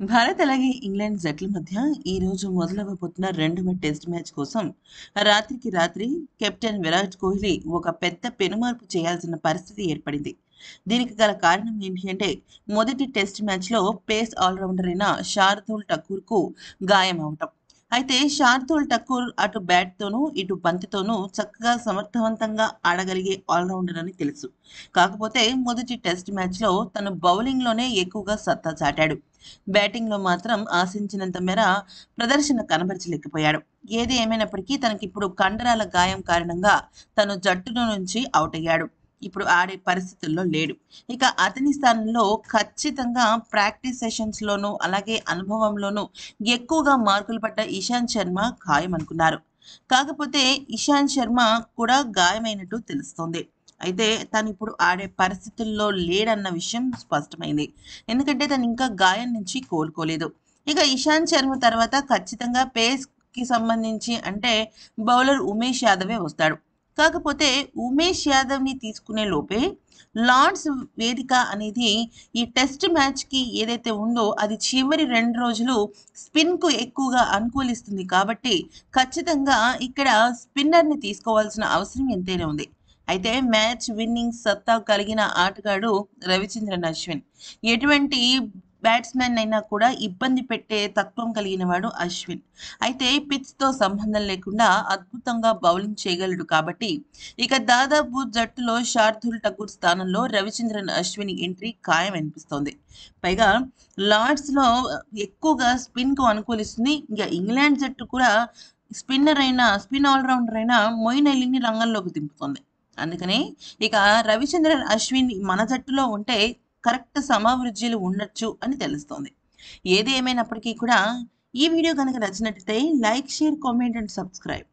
భారత్ అలాగే ఇంగ్లాండ్ జట్ల మధ్య ఈరోజు మొదలవ్వబోతున్న రెండవ టెస్ట్ మ్యాచ్ కోసం రాత్రికి రాత్రి కెప్టెన్ విరాట్ కోహ్లీ ఒక పెద్ద పెనుమార్పు చేయాల్సిన పరిస్థితి ఏర్పడింది. దీనికి గల కారణం ఏంటి అంటే మొదటి టెస్ట్ మ్యాచ్లో పేస్ ఆల్రౌండర్ అయిన శార్దూల్ ఠాకూర్కు గాయం అవటం అయితే శార్దూల్ ఠాకూర్ అటు బ్యాట్తోనూ ఇటు బంతితోనూ చక్కగా సమర్థవంతంగా ఆడగలిగే ఆల్రౌండర్ అని తెలుసు. కాకపోతే మొదటి టెస్ట్ మ్యాచ్లో తను బౌలింగ్లోనే ఎక్కువగా సత్తా చాటాడు. బ్యాటింగ్లో మాత్రం ఆశించినంత మేర ప్రదర్శన కనబరచలేకపోయాడు. ఏది ఏమైనప్పటికీ తనకిప్పుడు కండరాల గాయం కారణంగా తను జట్టులో నుంచి అవుట్ అయ్యాడు. ఇప్పుడు ఆడే పరిస్థితుల్లో లేడు. ఇక అతని స్థానంలో ఖచ్చితంగా ప్రాక్టీస్ సెషన్స్లోనూ అలాగే అనుభవంలోనూ ఎక్కువగా మార్కులు పడ్డ ఇషాంత్ శర్మ ఖాయం అనుకున్నారు కాకపోతే ఇషాంత్ శర్మ కూడా గాయమైనట్టు తెలుస్తోంది. అయితే తను ఇప్పుడు ఆడే పరిస్థితుల్లో లేడన్న విషయం స్పష్టమైంది. ఎందుకంటే తను ఇంకా గాయం నుంచి కోలుకోలేదు. ఇక ఇషాంత్ శర్మ తర్వాత ఖచ్చితంగా పేస్కి సంబంధించి అంటే బౌలర్ ఉమేష్ యాదవే వస్తాడు. కాకపోతే ఉమేష్ యాదవ్ని తీసుకునే లోపే లార్డ్స్ వేదిక అనేది ఈ టెస్ట్ మ్యాచ్కి ఏదైతే ఉందో అది చివరి రెండు రోజులు స్పిన్కు ఎక్కువగా అనుకూలిస్తుంది కాబట్టి ఖచ్చితంగా ఇక్కడ స్పిన్నర్ని తీసుకోవాల్సిన అవసరం ఎంతైనా ఉంది. అయితే మ్యాచ్ విన్నింగ్ సత్తా కలిగిన ఆటగాడు రవిచంద్రన్ అశ్విన్. ఎటువంటి బ్యాట్స్మెన్ అయినా కూడా ఇబ్బంది పెట్టే తత్వం కలిగిన వాడు అశ్విన్. అయితే పిచ్తో సంబంధం లేకుండా అద్భుతంగా బౌలింగ్ చేయగలడు కాబట్టి ఇక దాదాపు జట్టులో శార్దుల్ ఠగూర్ స్థానంలో రవిచంద్రన్ అశ్విన్ ఎంట్రీ ఖాయం అనిపిస్తోంది పైగా లార్డ్స్లో ఎక్కువగా స్పిన్కు అనుకూలిస్తుంది. ఇంకా ఇంగ్లాండ్ జట్టు కూడా స్పిన్నర్ అయిన స్పిన్ ఆల్రౌండర్ అయిన మొయిన్ అలీని రంగంలోకి దింపుతుంది. అందుకని ఇక రవిచంద్రన్ అశ్విన్ మన జట్టులో ఉంటే కరెక్ట్ సమావృద్ధిలు ఉండొచ్చు అని తెలుస్తోంది. ఏది ఏమైనప్పటికీ కూడా ఈ వీడియో కనుక నచ్చినట్లయితే like share comment and subscribe.